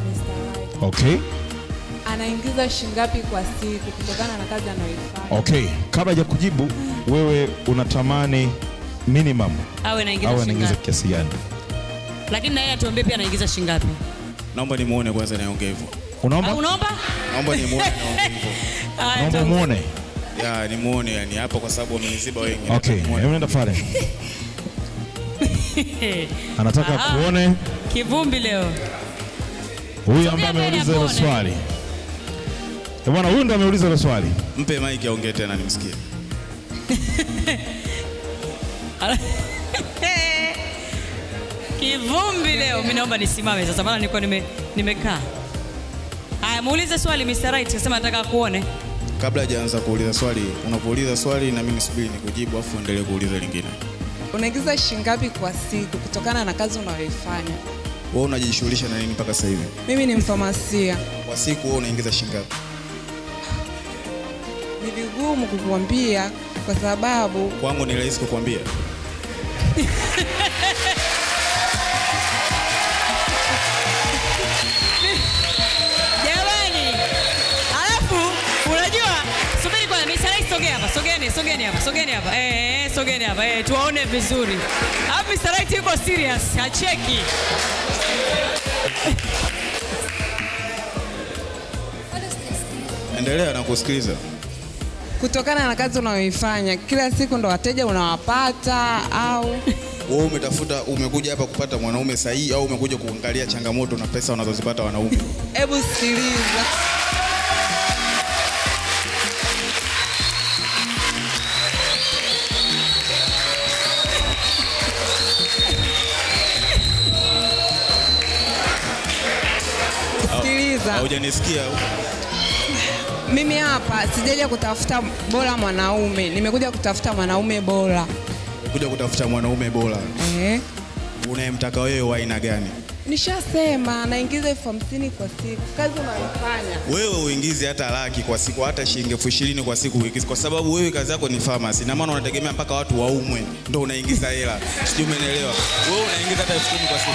kwa. Right. Okay. Anaingiza shingapi kwa siku kutokana na kazi anayoifanya? Okay. Kabla ya kujibu, wewe unatamani minimum awe anaingiza shilingi anaingiza kiasi gani? Lakini na yeye atuambie pia anaingiza shilingi ngapi. Naomba nimuone kwanza naongea hivyo. Ah, Unaomba? Unaomba? Naomba nimuone naongea hivyo. Haya, Naomba muone. Ya nimuone yani hapa kwa sababu wameniziba wengi. Okay. Hebu nenda pale. Anataka Ah. kuone Kivumbi leo. Huyu ambaye ameuliza hilo swali. Eh, Bwana huyu ndo ameuliza hilo swali. Mpe mic aongee tena nimsikie. Kivumbi leo. Mimi naomba nisimame sasa maana nilikuwa nime nimekaa. Haya, muulize swali Mr. Right, kasema nataka kuone. Kabla hajaanza kuuliza swali, unapouliza swali na mimi nisubiri nikujibu afu endelee kuuliza lingine. Unaingiza shilingi ngapi kwa siku kutokana na kazi unayoifanya? Wewe unajishughulisha na nini mpaka sasa hivi? Mimi ni mfamasia. Kwa siku wewe unaingiza shilingi ngapi? Ni vigumu kukuambia kwa sababu Kwangu ni rahisi kukwambia. sogea hapa. Sogeni, sogeni hapa. Sogeni hapa. Eh, eh, sogeni hapa. Eh, tuwaone vizuri. Hapo Mr. Right yuko serious. Hacheki. Endelea na kusikiliza. kutokana na kazi unayoifanya kila siku ndo wateja unawapata au Wewe umetafuta umekuja hapa kupata mwanaume sahihi au umekuja kuangalia changamoto na pesa unazozipata wanaume? hebu sikiliza sikiliza Haujanisikia? mimi hapa sijaja kutafuta bora mwanaume nimekuja kutafuta mwanaume bora Kuja kutafuta mwanaume bora. eh. Unayemtaka wewe wa aina gani? nishasema naingiza elfu hamsini kwa siku kazi unayofanya Wewe uingize hata laki kwa siku, hata shilingi elfu ishirini kwa siku uingize, kwa sababu wewe kazi yako ni pharmacy, na maana unategemea mpaka watu waumwe ndo unaingiza hela, sijui umenielewa? Wewe unaingiza hata elfu kwa siku.